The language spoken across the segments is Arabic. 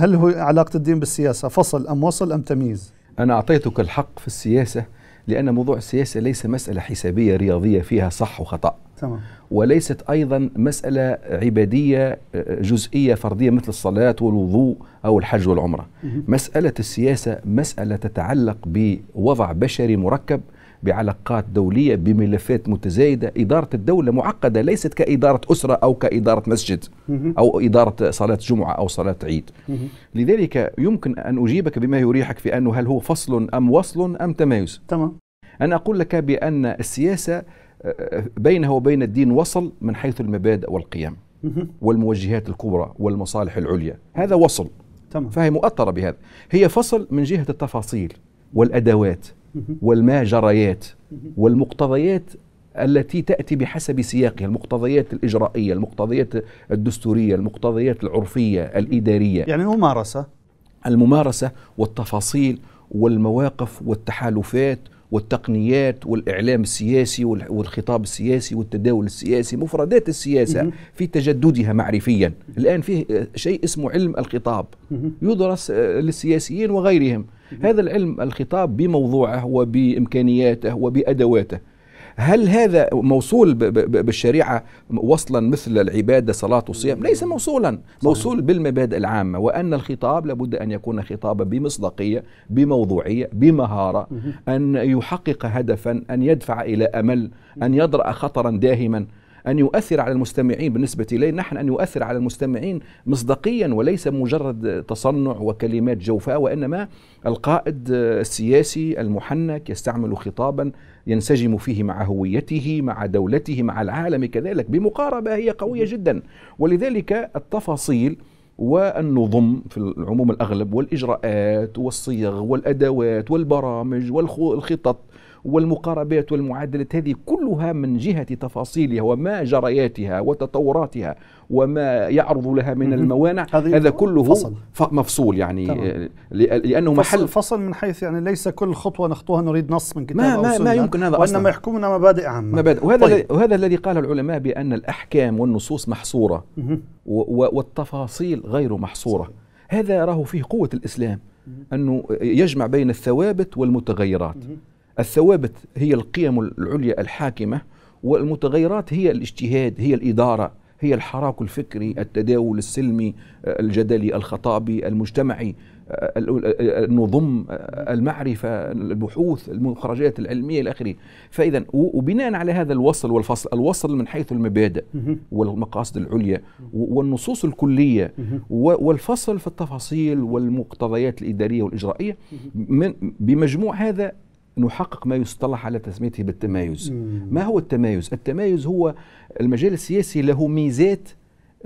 هل هو علاقة الدين بالسياسة؟ فصل أم وصل أم تمييز؟ أنا أعطيتك الحق في السياسة لأن موضوع السياسة ليس مسألة حسابية رياضية فيها صح وخطأ. تمام. وليست أيضا مسألة عبادية جزئية فردية مثل الصلاة والوضوء أو الحج والعمرة. مسألة السياسة مسألة تتعلق بوضع بشري مركب بعلاقات دولية بملفات متزايدة. إدارة الدولة معقدة ليست كإدارة أسرة أو كإدارة مسجد أو إدارة صلاة جمعة أو صلاة عيد. لذلك يمكن أن أجيبك بما يريحك في أنه هل هو فصل أم وصل أم تمايز. تمام. أنا أقول لك بأن السياسة آه، بينها وبين الدين وصل من حيث المبادئ والقيم والموجهات الكبرى والمصالح العليا. هذا وصل. تمام. فهي مؤطرة بهذا. هي فصل من جهة التفاصيل والأدوات. والماجريات والمقتضيات التي تأتي بحسب سياقها المقتضيات الإجرائية المقتضيات الدستورية المقتضيات العرفية الإدارية. يعني ممارسة الممارسة والتفاصيل والمواقف والتحالفات والتقنيات والإعلام السياسي والخطاب السياسي والتداول السياسي مفردات السياسة في تجددها معرفيا. الآن فيه شيء اسمه علم الخطاب. يدرس للسياسيين وغيرهم. هذا العلم الخطاب بموضوعه وبإمكانياته وبأدواته. هل هذا موصول بالشريعة وصلا مثل العبادة صلاة والصيام ليس موصولا. موصول بالمبادئ العامة وأن الخطاب لابد أن يكون خطابا بمصداقية بموضوعية بمهارة أن يحقق هدفا أن يدفع إلى أمل أن يدرأ خطرا داهما. أن يؤثر على المستمعين بالنسبة إلينا نحن أن يؤثر على المستمعين مصداقيا وليس مجرد تصنع وكلمات جوفاء وإنما القائد السياسي المحنك يستعمل خطابا ينسجم فيه مع هويته مع دولته مع العالم كذلك بمقاربة. هي قوية جدا. ولذلك التفاصيل والنظم في العموم الأغلب والإجراءات والصيغ والأدوات والبرامج والخطط والمقاربات والمعادلات هذه كلها من جهة تفاصيلها وما جرياتها وتطوراتها وما يعرض لها من الموانع. هذا كله فصل. مفصول يعني طبعا. لأنه محل. فصل, فصل من حيث يعني ليس كل خطوة نخطوها نريد نص من كتاب ما, ما, ما يمكن هذا وإنما يحكمنا مبادئ عامة. مبادئ. وهذا, طيب. وهذا الذي قال العلماء بأن الأحكام والنصوص محصورة والتفاصيل غير محصورة. هذا يراه فيه قوة الإسلام أنه يجمع بين الثوابت والمتغيرات. الثوابت هي القيم العليا الحاكمة والمتغيرات هي الاجتهاد هي الإدارة هي الحراك الفكري التداول السلمي الجدلي الخطابي المجتمعي النظم المعرفة البحوث المخرجات العلمية إلى آخره. فإذا وبناء على هذا الوصل والفصل الوصل من حيث المبادئ والمقاصد العليا والنصوص الكلية والفصل في التفاصيل والمقتضيات الإدارية والإجرائية من بمجموع هذا نحقق ما يصطلح على تسميته بالتمايز مم. ما هو التمايز؟ التمايز هو المجال السياسي له ميزات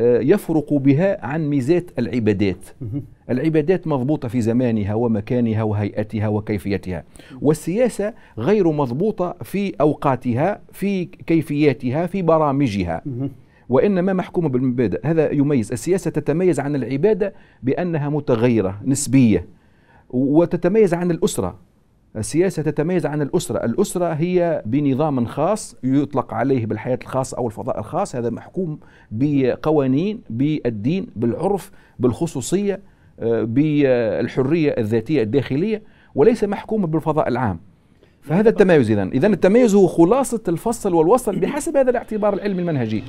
آه، يفرق بها عن ميزات العبادات مم. العبادات مضبوطة في زمانها ومكانها وهيئتها وكيفيتها والسياسة غير مضبوطة في أوقاتها في كيفياتها في برامجها مم. وإنما محكومة بالمبادئ هذا يميز السياسة تتميز عن العبادة بأنها متغيرة نسبية وتتميز عن الأسرة السياسة تتميز عن الأسرة. الأسرة هي بنظام خاص يطلق عليه بالحياة الخاصة أو الفضاء الخاص. هذا محكوم بقوانين بالدين بالعرف بالخصوصية آه، بالحرية الذاتية الداخلية وليس محكوم بالفضاء العام. فهذا التمايز إذن. إذن التميز هو خلاصة الفصل والوصل بحسب هذا الاعتبار العلمي المنهجي.